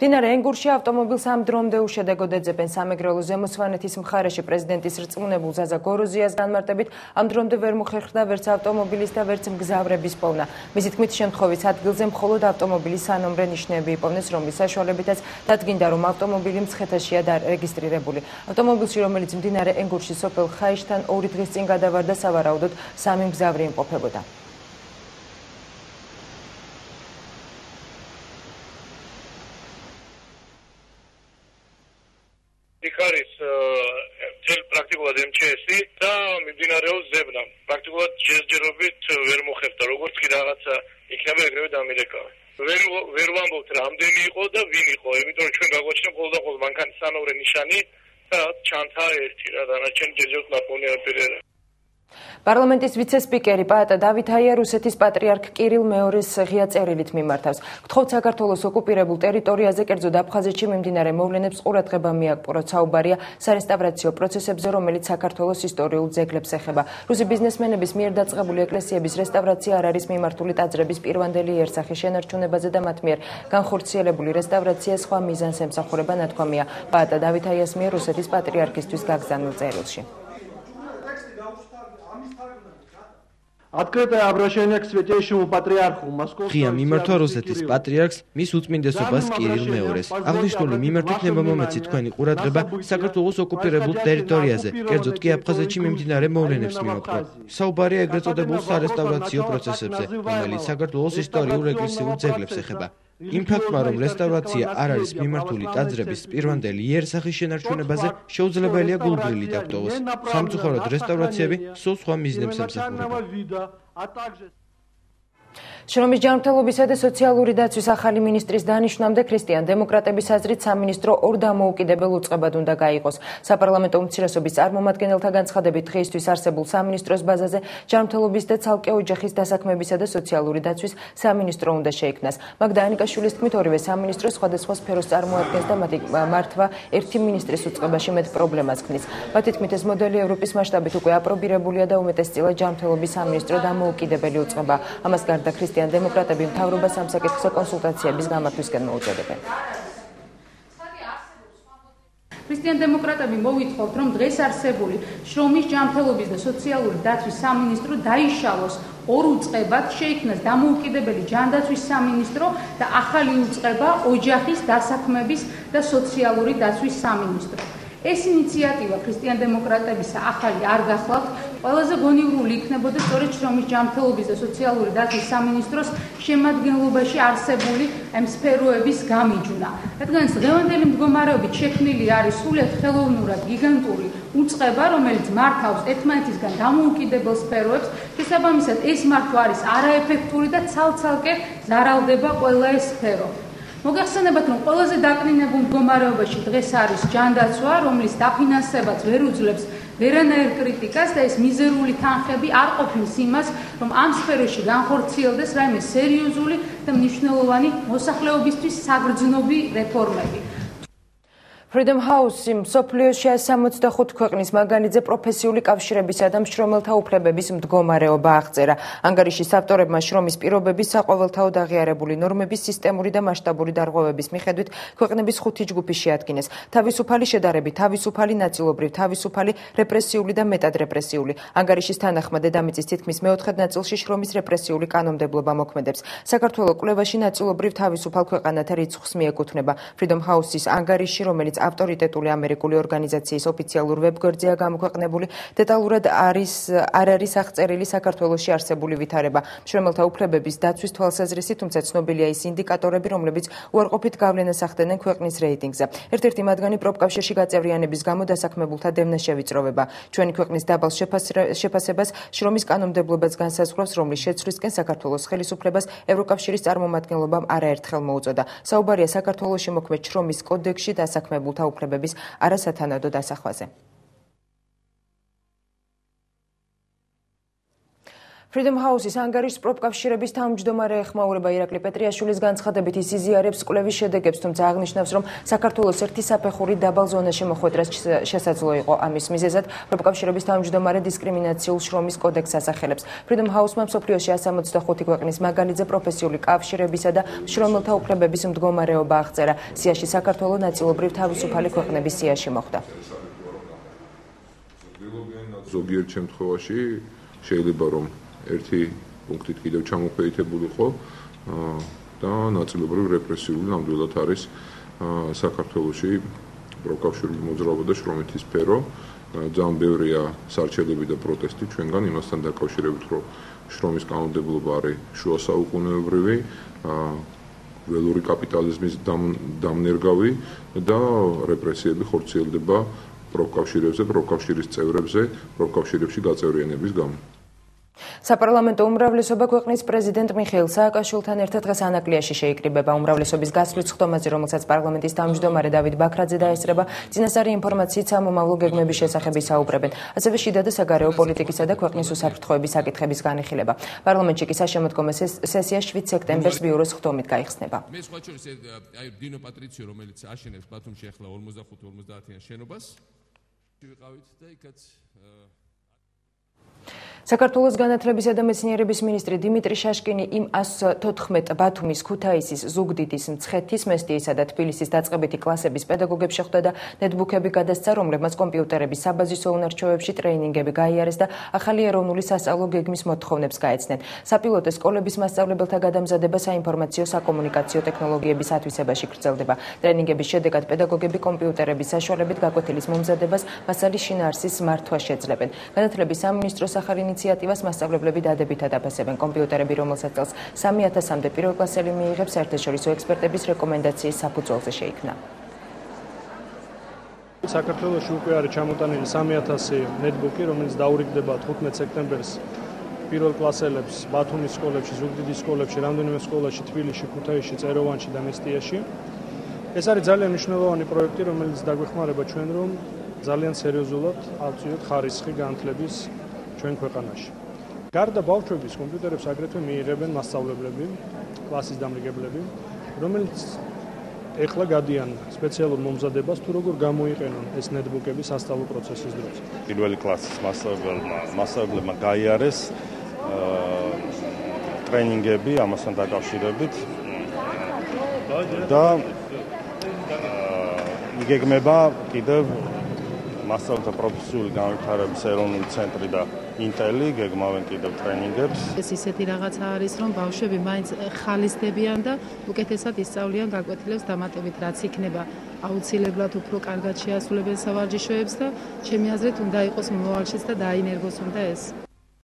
დინარე ენგურში ავტომობილს ამ დრომდე უშედეგოდ ეძებენ. სამეგრელო ზემოსვანეთის მხარეში პრეზიდენტის რწმუნებულ ზაზა გოროზიას განმარტებით ამ დრომდე ვერ მოხერხდა ვერც ავტომობილის და ვერც მგზავრების პოვნა. მისი თქმით შემთხვევის ადგილზე მხოლოდ ავტომობილის სანომრე ნიშნები იპოვნეს რომლის საშუალებითაც დადგინდა რომ ავტომობილი მცხეთაშია დარეგისტრირებული ავტომობილში რომელიც მდინარე ენგურში სოფელ ხაიშთან ორი დღის წინ გადავარდა სავარაუდოდ სამი მგზავრი იმყოფებოდა არის თელ პრაქტიკულად MCS-ი და მიმდინარეობს ზებნა. პრაქტიკულად ჯერჯერობით ვერ მოხერხდა, როგორც კი რაღაცა იქნება ეგრევე დამილეკავა. ვერ ვერ ვამბობთ რამდენი იყო და ვინ იყო, იმიტომ რომ ჩვენ გაგვაჩნია ყოველ და ყოველ მანქანის სანოვრე ნიშანი და ჩანთა ერთი რა დანარჩენი ჯერჯერობით ნაპოვნია პირერა. პარლამენტის ვიცე-სპიკერი პაატა დავითაია რუსეთის პატრიარქ კირილ მეორის ღია წერილით მიმართავს. გთხოვთ საქართველოს ოკუპირებულ ტერიტორიაზე, კერძოდ აფხაზეთში მიმდინარე მოვლენებს ყურადღება მიაკპუროთ. საუბარია სარესტავრაციო პროცესებზე, რომელიც საქართველოს ისტორიულ ძეგლებს ეხება. რუსი ბიზნესმენების მიერ დაწყებული ეკლესიების რესტავრაცია არ არის მიმართული ტაძრების პირვანდელი იერსახის შენარჩუნებაზე და მათ მიერ განხორციელებული რესტავრაცია სხვა მიზანს ემსახურება, ნათქვამია პაატა დავითაიას მიერ რუსეთის პატრიარქისთვის გაგზავნილ წერილში. Открытое обращение к святейшему патриарху Московского ღია მიმართვა რუსეთის პატრიარქს მის უწმინდესობას კირილ მეორეს. აღნიშნული მიმართვით ნება მომეცი თქვენი ყურადღება საქართველოს ოკუპირებულ ტერიტორიაზე, კერძოდ კი აფხაზეთში მიმდინარე მოვლენებს მიმოქვა. საუბარია ეგრეთ წოდებულ სარესტავრაციო პროცესებზე, რომელიც საქართველოს ისტორიულ ეკლესიურ ძეგლებს ეხება. იმ ფაქტმა, რომ რესტავრაცია არ არის მიმართული ტაძრების პირვანდელი იერსახის შენარჩუნებაზე, შეუძლებელია გულგრილი დაგტოვოს. სამწუხაროდ რესტავრაციები სულ სხვა მიზნებს ემსახურება. შრომის ჯანმრთელობისა და სოციალური დაცვის ახალი მინისტრის დანიშნამდე ქრისტიან დემოკრატების აზრით სამინისტრო ორ დამოუკიდებელ უწყებად უნდა გაიყოს. საპარლამენტო უმცირესობის წარმომადგენელთა განცხადებით დღეისთვის არსებულ სამინისტროს ბაზაზე ჯანმრთელობის და ცალკე ოჯახის დასაქმებისა და სოციალური დაცვის სამინისტრო უნდა შეიქმნას. მაგდა ანიკაშვილის თქმით ორივე სამინისტრო სხვადასხვა სფეროს წარმოადგენს და მართვა ერთი მინისტრის უწყებაში მეტ პრობლემას ქმნის. მათი თქმით ეს მოდელი ევროპის მასშტაბით უკვე აპრობირებულია და უმეტესწილად ჯანმრთელობის სამინისტრო დამოუკიდებელი უწყება. ამას გარდა ქრისტიან დემოკრატები მთავრობას ამ საკითხზე კონსულტაციების გამართვისკენ მოუწოდებენ. ქრისტიან დემოკრატები მოვითხოვთ, რომ დღეს არსებული შრომის ჯანმრთელობის და სოციალური დაცვის სამინისტრო დაიშალოს ორ უწყებად, შეიქმნას დამოუკიდებელი ჯანდაცვის სამინისტრო და ახალი უწყება ოჯახის დასაქმების და სოციალური დაცვის სამინისტრო. ეს ინიციატივა ქრისტიან დემოკრატების ახალი არ გახლავთ, ყველაზე გონივრული იქნებოდა სწორედ შრომის ჯანმრთელობის და სოციალური დაცვის სამინისტროს შემადგენლობაში არსებული ამ სფეროების გამიჯვნა. რადგან დღევანდელი მდგომარეობით შექმნილი არის სულად ხელოვნურად გიგანტური უწყება, რომელიც მართავს ერთმანეთისგან დამოუკიდებელ სფეროებს, შესაბამისად ეს მართვა არის არაეფექტური და ცალ-ცალკე ზარალდება ყველა ეს სფერო. მოგახსენებათ, რომ ყველაზე დაკნინებულ მდგომარეობაში დღეს არის ჯანდაცვა, რომლის დაფინანსებაც ვერ უძლებს ვერანაირ კრიტიკას და ეს მიზერული თანხები არ ყოფნის იმას, რომ ამ სფეროში განხორციელდეს რაიმე სერიოზული და მნიშვნელოვანი მოსახლეობისთვის საგრძნობი რეფორმები. Freedom House-ი სოფლიოში 65 ქვეყნის მაგალითზე პროფესიული კავშირებისა და მშრომელთა უფლებების მდგომარეობა აღწერა. ანგარიშის ავტორებმა შრომის პირობების საყოველთაოდ აღიარებული ნორმების სისტემური და მასშტაბური დარღვევების მიხედვით ქვეყნების ხუთი ჯგუფი შეადგინეს. თავისუფალი შედარებით, თავისუფალი ნაწილობრივ, თავისუფალი რეპრესიული და მეტად რეპრესიული. ანგარიშის თანახმად დედამიწის თითქმის მეოთხედ ნაწილში შრომის რეპრესიული კანონმდებლობა მოქმედებს. საქართველოს კვლევაში ნაწილობრივ თავისუფალ ქვეყანათა რიცხვს მიეკუთვნება. Freedom House-ის ანგარიში, რომელიც ავტორიტეტული ამერიკული ორგანიზაციის ოფიციალურ ვებგვერდზეა გამოქვეყნებული. დეტალურად არის არ არის აღწერილი საქართველოსში არსებული ვითარება. მშრომელთა უფლებების დაცვის თვალსაზრისით, თუმცა ცნობილია ის ინდიკატორები, რომლებიც უარყოფით გავლენას ახდენენ ქვეყნის რეიტინგზე. ერთ-ერთი მათგანი პროპკავშირში გაწევრიანების გამო დასაქმებულთა დევნას შევიწროვება. ჩვენი ქვეყნის დაბალ შეფასებას შრომის კანონმდებლობაც განსაზღვრავს, რომლის შეცვლისკენ საქართველოს ხელისუფლებას ევროკავშირის წარმომადგენლობამ არაერთხელ მოუწოდა. საუბარია საქართველოსში მოქმედ შრომის კოდექსში დასაქმებულ მიღებულთა უფლებების არასათანადო დასახვაზე. Freedom House-ის ანგარიშს პროფკავშირების თავმჯდომარე ეხმაურება ირაკლი პეტრიაშვილის განცხადებით ის იზიარებს კვლევის შედეგებს, თუმცა აღნიშნავს, რომ საქართველოს ერთი საფეხური დაბალ ზონაში მოხვედრას შესაძლო იყო ამის მიზეზად პროფკავშირების თავმჯდომარე დისკრიმინაციულ შრომის კოდექსს ასახელებს. Freedom House-მა მსოფლიოში 165 ქვეყნის მაგალითზე პროფესიული კავშირებისა და შრომელთა უფლებების მდგომარეობა აღწერა. სიაში საქართველოს ნაწილობრივ თავისუფალი ქვეყნების სიაში მოხვდა. ზოგიერთ შემთხვევაში შეიძლება რომ ერთი პუნქტით კიდევ ჩამოქვეითებულიყო და ნაწილობრივ რეპრესიული ნამდვილად არის საქართველოსი პროკავშირული მოძრაობა და შრომითი სფერო ძალიან ბევრია სარჩელები და პროტესტი ჩვენგან იმასთან დაკავშირებით რომ შრომის კანონმდებლობა არის შუა საუკუნეებრივი ველური კაპიტალიზმის დამნერგავი და რეპრესიები ხორციელდება პროკავშირებზე, პროკავშირის წევრებზე, პროკავშირებში გაწევრიანების გამო. საპარლამენტო უმრავლესობა ქვეყნის პრეზიდენტ მიხეილ სააკაშვილთან ერთად დღეს ანაკლიაში შეიკრიბება უმრავლესობის გასვლის ხდომაზე, რომელსაც პარლამენტის თავმჯდომარე დავით ბაქრაძე დაესწრება, წინასწარი ინფორმაციით სამომავლო გეგმების შესახებ ისაუბრებენ. ასევე შიდა და საგარეო პოლიტიკისა და ქვეყნის უსაფრთხოების საკითხების განხილება. პარლამენტში კი საშემოდგომო სესია 7 სექტემბერს ბიუროს ხდომით გაიხსნება. მე სხვა შორის აი დინო პატრიციო რომელიც აშენებს ბათუმში ახლა 45-50-იან შენობას ვიყავით და იქაც საქართველოს განათლებისა და მეცნიერების მინისტრი დიმიტრი შაშკინი იმ 114 ბათუმის, ქუთაისის, ზუგდიდის, მცხეთის, მესტიისა და თბილისის დაწყებითი კლასების პედაგოგებს შეხვდა და ნეტბუქები გადასცა, რომლებმაც კომპიუტერების საბაზისო უნარჩვევებში ტრეინინგები გაიარეს და ახალი ეროვნული სასწავლო გეგმის მოთხოვნებს გაეცნენ. საპილოტო სკოლების მასწავლებელთა გადამზადება საინფორმაციო საკომუნიკაციო ტექნოლოგიების ათვისებაში გრძელდება. ტრეინინგების შედეგად პედაგოგები კომპიუტერების საშუალებით გაკვეთილის მომზადებას, მასალის შინაარსის მართვა შეძლებენ. განათლების სამინისტროს ახალი ინიციატივას მასწავლებლები დადებითად აფასებენ კომპიუტერები, რომელსაც წელს 3000-მდე პირველკლასელი მიიღებს საერთაშორისო ექსპერტების რეკომენდაციის საფუძველზე შეიქმნა. საქართველოში უკვე არის ჩამოტანილი 3000 ნეტბუკი, რომელიც დაურიგდება 15 სექტემბერს პირველ კლასელებს ბათუმის სკოლებში, ზუგდიდის სკოლებში, რამდენიმე სკოლაში, თბილისში, ქუთაისში, წეროვანში და მესტიაში. ეს არის ძალიან მნიშვნელოვანი პროექტი, რომელიც დაგვეხმარება ჩვენ რომ ძალიან სერიოზულად ავწიოთ ხარისხი განათლების ჩვენ ქვეყანაში. გარდა ბავშვების კომპიუტერებს აგრეთვე მიიღებენ მასშტაბლებლები, კლასის დამრიგებლები, რომელიც ეხლა გადიან სპეციალურ მომზადებას თუ როგორ გამოიყენონ ეს ნეტბუქები სასწავლო პროცესის დროს. პირველი კლასის მასშტაბლებმა მასშტაბლებმა გაიარეს ტრეინინგები ამასთან დაკავშირებით და იგეგმება კიდევ მასშტაბთა პროფესიული განვითარების ეროვნული ცენტრი და ინტელი გეგმავენ კიდევ ტრენინგებს. ეს ისეთი რაღაცა არის, რომ ბავშვები მაინც ხალისდებიან და უკეთესად ისწავლიან გაკვეთილებს დამატებით, რაც იქნება აუცილებლად უფრო კარგად შეასრულებენ სავარჯიშოებს და ჩემი აზრით უნდა იყოს მომავალშიც და დაინერგოს უნდა ეს.